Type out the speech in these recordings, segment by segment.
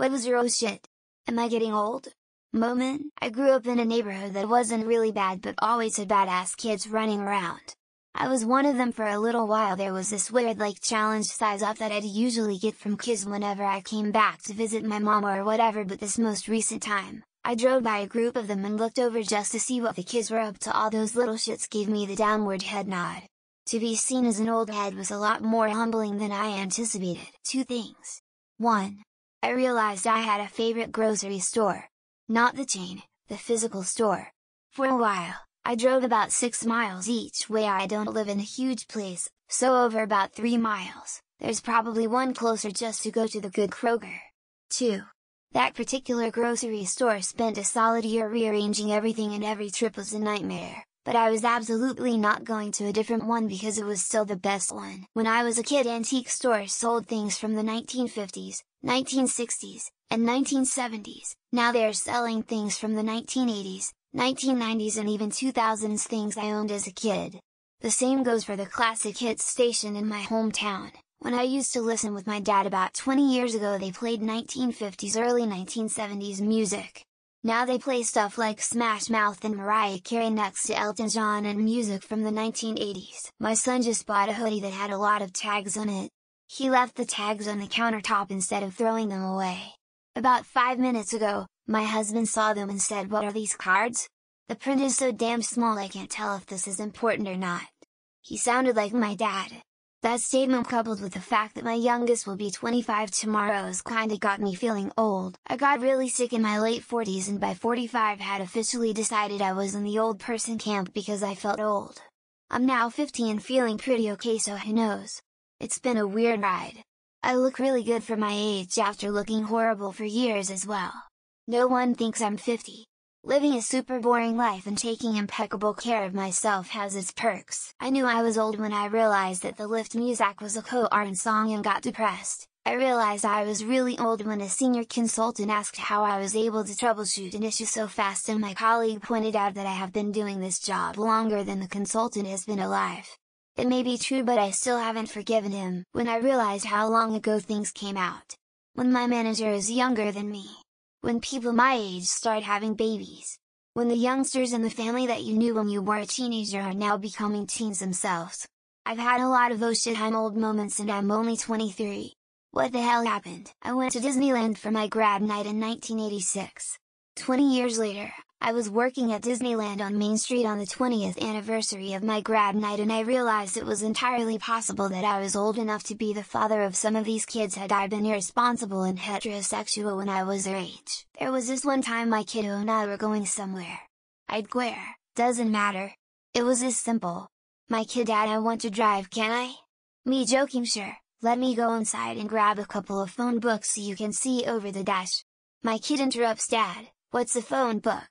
What was your oh shit? Am I getting old? Moment, I grew up in a neighborhood that wasn't really bad but always had badass kids running around. I was one of them for a little while there was this weird like challenge size up that I'd usually get from kids whenever I came back to visit my mom or whatever but this most recent time, I drove by a group of them and looked over just to see what the kids were up to all those little shits gave me the downward head nod. To be seen as an old head was a lot more humbling than I anticipated. Two things. 1. I realized I had a favorite grocery store. Not the chain, the physical store. For a while, I drove about 6 miles each way I don't live in a huge place, so over about 3 miles, there's probably one closer just to go to the good Kroger. 2. That particular grocery store spent a solid year rearranging everything and every trip was a nightmare, but I was absolutely not going to a different one because it was still the best one. When I was a kid antique stores sold things from the 1950s, 1960s, and 1970s, now they are selling things from the 1980s, 1990s and even 2000s things I owned as a kid. The same goes for the classic hits station in my hometown. When I used to listen with my dad about 20 years ago they played 1950s early 1970s music. Now they play stuff like Smash Mouth and Mariah Carey next to Elton John and music from the 1980s. My son just bought a hoodie that had a lot of tags on it. He left the tags on the countertop instead of throwing them away. About 5 minutes ago, my husband saw them and said what are these cards? The print is so damn small I can't tell if this is important or not. He sounded like my dad. That statement coupled with the fact that my youngest will be 25 tomorrow has kinda got me feeling old. I got really sick in my late 40s and by 45 had officially decided I was in the old person camp because I felt old. I'm now 50 and feeling pretty okay so who knows. It's been a weird ride. I look really good for my age after looking horrible for years as well. No one thinks I'm 50. Living a super boring life and taking impeccable care of myself has its perks. I knew I was old when I realized that the lift music was a Korn song and got depressed. I realized I was really old when a senior consultant asked how I was able to troubleshoot an issue so fast and my colleague pointed out that I have been doing this job longer than the consultant has been alive. It may be true but I still haven't forgiven him, when I realized how long ago things came out. When my manager is younger than me, when people my age start having babies. When the youngsters in the family that you knew when you were a teenager are now becoming teens themselves. I've had a lot of those shit I'm old moments and I'm only 23. What the hell happened? I went to Disneyland for my grad night in 1986. 20 years later, I was working at Disneyland on Main Street on the 20th anniversary of my grad night and I realized it was entirely possible that I was old enough to be the father of some of these kids had I been irresponsible and heterosexual when I was their age. There was this one time my kiddo and I were going somewhere. I'd where, doesn't matter. It was as simple. My kid dad I want to drive can I? Me joking sure, let me go inside and grab a couple of phone books so you can see over the dash. My kid interrupts dad, what's a phone book?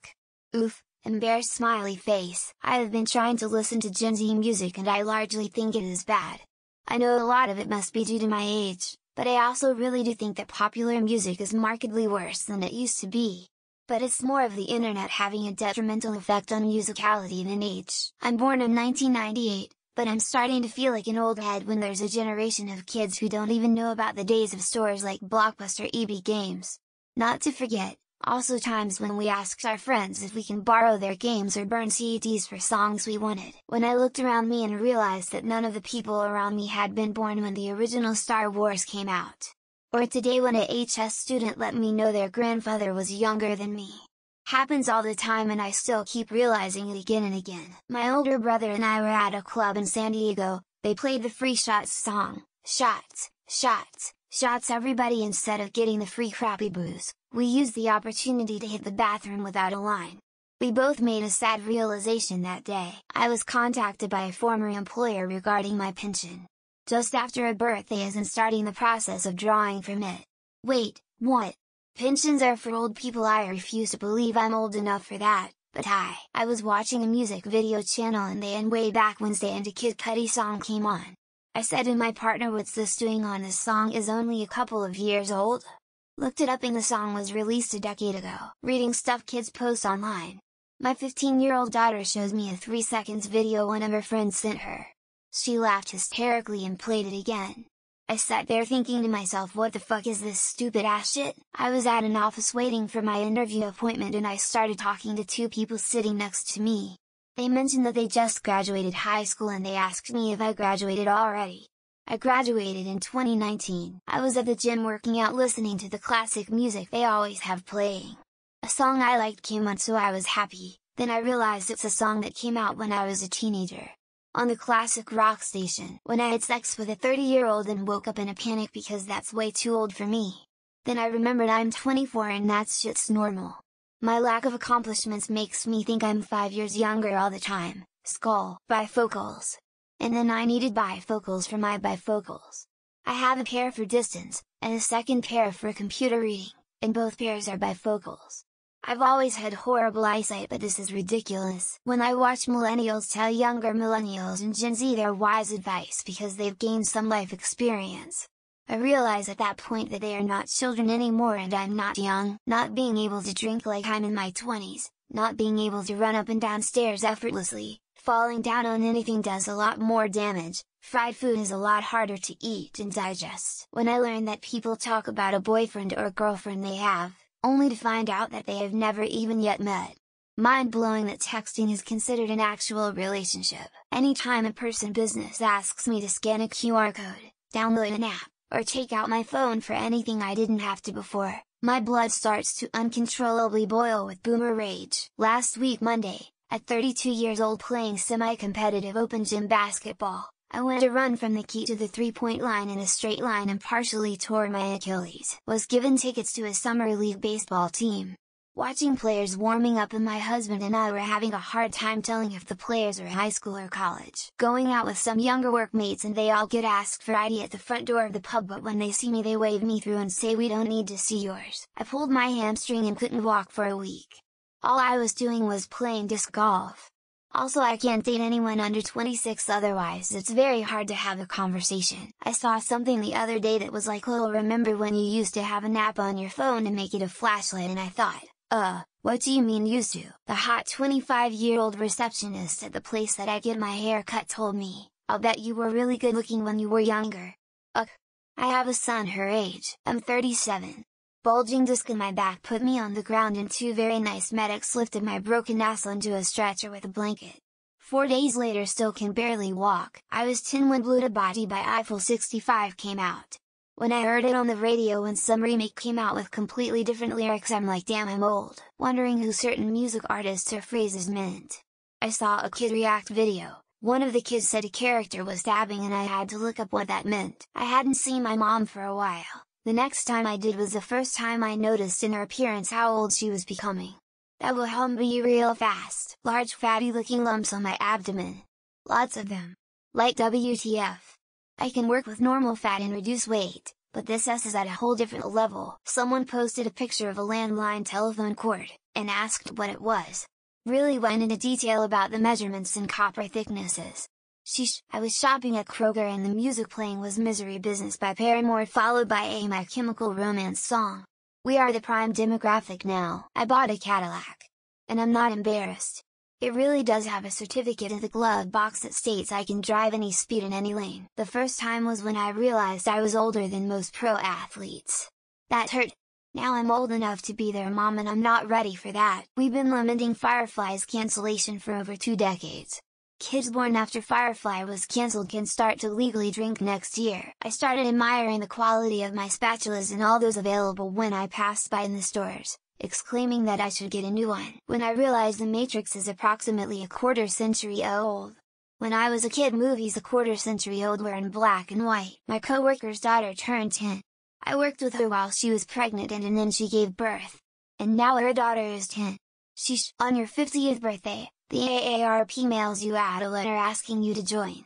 Oof, embarrassed smiley face. I have been trying to listen to Gen Z music and I largely think it is bad. I know a lot of it must be due to my age, but I also really do think that popular music is markedly worse than it used to be. But it's more of the internet having a detrimental effect on musicality than age. I'm born in 1998, but I'm starting to feel like an old head when there's a generation of kids who don't even know about the days of stores like Blockbuster EB Games. Not to forget, also times when we asked our friends if we can borrow their games or burn CDs for songs we wanted. When I looked around me and realized that none of the people around me had been born when the original Star Wars came out. Or today when a HS student let me know their grandfather was younger than me. Happens all the time and I still keep realizing it again and again. My older brother and I were at a club in San Diego, they played the Free Shots song, Shots, Shots, Shots everybody instead of getting the free crappy booze, we used the opportunity to hit the bathroom without a line. We both made a sad realization that day. I was contacted by a former employer regarding my pension. Just after a birthday isn't starting the process of drawing from it. Wait, what? Pensions are for old people I refuse to believe I'm old enough for that, but hi. I was watching a music video channel and they and way back Wednesday and a Kid Cudi song came on. I said to my partner what's this doing on this song is only a couple of years old? Looked it up and the song was released a decade ago. Reading stuff kids post online. My 15 year old daughter shows me a 3 seconds video one of her friends sent her. She laughed hysterically and played it again. I sat there thinking to myself what the fuck is this stupid ass shit? I was at an office waiting for my interview appointment and I started talking to two people sitting next to me. They mentioned that they just graduated high school and they asked me if I graduated already. I graduated in 2019. I was at the gym working out listening to the classic music they always have playing. A song I liked came on so I was happy, then I realized it's a song that came out when I was a teenager on the classic rock station when I had sex with a 30 year old and woke up in a panic because that's way too old for me. Then I remembered I'm 24 and that shit's normal. My lack of accomplishments makes me think I'm 5 years younger all the time, skull, bifocals. And then I needed bifocals for my bifocals. I have a pair for distance, and a second pair for computer reading, and both pairs are bifocals. I've always had horrible eyesight but this is ridiculous. When I watch millennials tell younger millennials and Gen Z their wise advice because they've gained some life experience. I realize at that point that they are not children anymore and I'm not young, not being able to drink like I'm in my 20s, not being able to run up and down stairs effortlessly, falling down on anything does a lot more damage, fried food is a lot harder to eat and digest. When I learn that people talk about a boyfriend or girlfriend they have, only to find out that they have never even yet met. Mind blowing that texting is considered an actual relationship. Anytime a person business asks me to scan a QR code, download an app, or take out my phone for anything I didn't have to before, my blood starts to uncontrollably boil with boomer rage. Last week Monday, at 32 years old playing semi-competitive open gym basketball, I went a run from the key to the three-point line in a straight line and partially tore my Achilles. Was given tickets to a summer league baseball team. Watching players warming up and my husband and I were having a hard time telling if the players were high school or college. Going out with some younger workmates and they all get asked for ID at the front door of the pub but when they see me they wave me through and say we don't need to see yours. I pulled my hamstring and couldn't walk for a week. All I was doing was playing disc golf. Also I can't date anyone under 26 otherwise it's very hard to have a conversation. I saw something the other day that was like oh remember when you used to have an app on your phone to make it a flashlight and I thought, uh, what do you mean used to? The hot 25 year old receptionist at the place that I get my hair cut told me, I'll bet you were really good looking when you were younger. Ugh. I have a son her age, I'm 37, bulging disc in my back put me on the ground and two very nice medics lifted my broken ass onto a stretcher with a blanket. Four days later still can barely walk, I was 10 when Blue Da Ba Dee by Eiffel 65 came out. When I heard it on the radio when some remake came out with completely different lyrics I'm like damn I'm old, wondering who certain music artists or phrases meant. I saw a kid react video, one of the kids said a character was dabbing and I had to look up what that meant. I hadn't seen my mom for a while, the next time I did was the first time I noticed in her appearance how old she was becoming. That will hum be real fast. Large fatty looking lumps on my abdomen. Lots of them. Like WTF. I can work with normal fat and reduce weight, but this S is at a whole different level. Someone posted a picture of a landline telephone cord, and asked what it was. Really went into detail about the measurements and copper thicknesses. Sheesh, I was shopping at Kroger and the music playing was Misery Business by Paramore followed by a My Chemical Romance song. We are the prime demographic now. I bought a Cadillac. And I'm not embarrassed. It really does have a certificate in the glove box that states I can drive any speed in any lane. The first time was when I realized I was older than most pro athletes. That hurt. Now I'm old enough to be their mom and I'm not ready for that. We've been lamenting Firefly's cancellation for over two decades. Kids born after Firefly was cancelled can start to legally drink next year. I started admiring the quality of my spatulas and all those available when I passed by in the stores, exclaiming that I should get a new one. When I realized the Matrix is approximately a quarter century old. When I was a kid movies a quarter century old were in black and white. My coworker's daughter turned 10. I worked with her while she was pregnant and, and then she gave birth. And now her daughter is 10. Sheesh, on your 50th birthday, the AARP mails you out a letter asking you to join.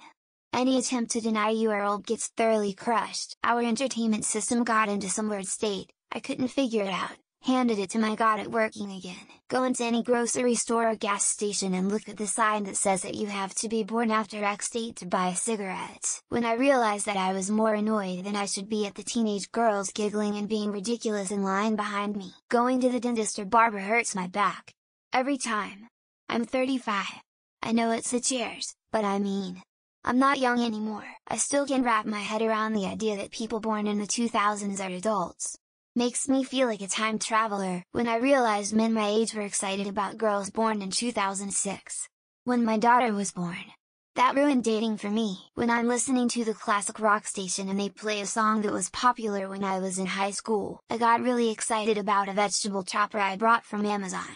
Any attempt to deny you are old gets thoroughly crushed. Our entertainment system got into some weird state, I couldn't figure it out, handed it to my god it working again. Go into any grocery store or gas station and look at the sign that says that you have to be born after X date to buy cigarettes. When I realized that I was more annoyed than I should be at the teenage girls giggling and being ridiculous in line behind me. Going to the dentist or barber hurts my back. Every time. I'm 35. I know it's the years, but I mean. I'm not young anymore, I still can wrap my head around the idea that people born in the 2000s are adults. Makes me feel like a time traveler, when I realized men my age were excited about girls born in 2006. When my daughter was born. That ruined dating for me, when I'm listening to the classic rock station and they play a song that was popular when I was in high school, I got really excited about a vegetable chopper I brought from Amazon.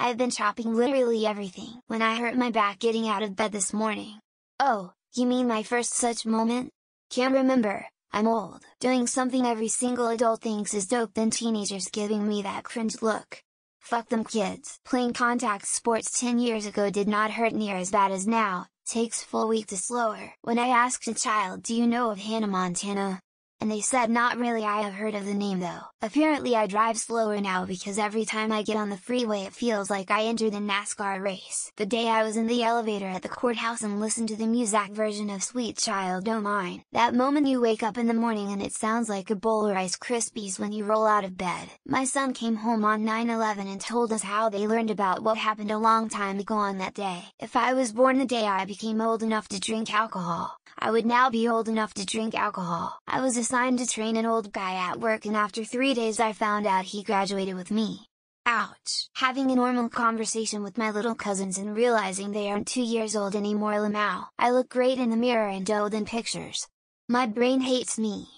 I've been chopping literally everything when I hurt my back getting out of bed this morning. Oh, you mean my first such moment? Can't remember, I'm old. Doing something every single adult thinks is dope then teenagers giving me that cringe look. Fuck them kids. Playing contact sports 10 years ago did not hurt near as bad as now, takes full week to slower. When I asked a child do you know of Hannah Montana? And they said not really I have heard of the name though. Apparently I drive slower now because every time I get on the freeway it feels like I entered a NASCAR race. The day I was in the elevator at the courthouse and listened to the Muzak version of Sweet Child O' Mine. That moment you wake up in the morning and it sounds like a bowl of Rice Krispies when you roll out of bed. My son came home on 9-11 and told us how they learned about what happened a long time ago on that day. If I was born the day I became old enough to drink alcohol, I would now be old enough to drink alcohol. I was assigned to train an old guy at work and after three days I found out he graduated with me. Ouch! Having a normal conversation with my little cousins and realizing they aren't two years old anymore Lamau. I look great in the mirror and old in pictures. My brain hates me.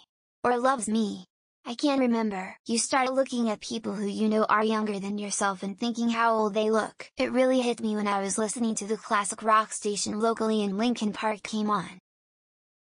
Or loves me. I can't remember. You start looking at people who you know are younger than yourself and thinking how old they look. It really hit me when I was listening to the classic rock station locally in Linkin Park came on.